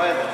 However,